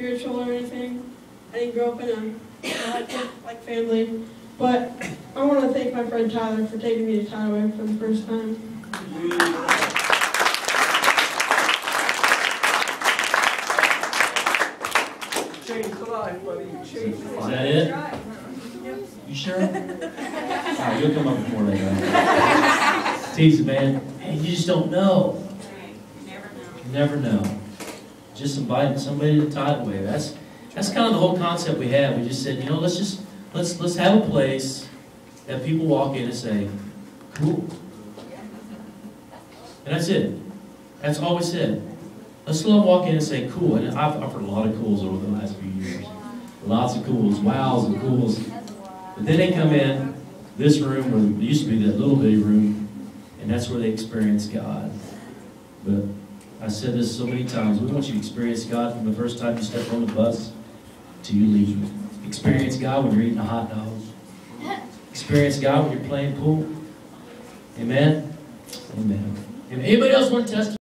spiritual or anything. I didn't grow up in a like, like family. But I want to thank my friend Tyler for taking me to Tidal for the first time. Changed the life, buddy. Changed the Is that it? You sure? All right, you'll come up with more later. Tease man. Hey, you just don't know. You never know. Just inviting somebody to the tidal wave. That's that's kind of the whole concept we have. We just said, you know, let's just let's let's have a place that people walk in and say, cool. And that's it. That's all we said. Let's let them walk in and say, cool. And I've, I've a lot of cools over the last few years. Lots of cools, wows and cools. But then they come in this room, where it used to be that little bitty room, and that's where they experience God. But I said this so many times, we want you to experience God from the first time you step on the bus till you leave. Experience God when you're eating a hot dog. Experience God when you're playing pool. Amen? Amen. Anybody else want to testify?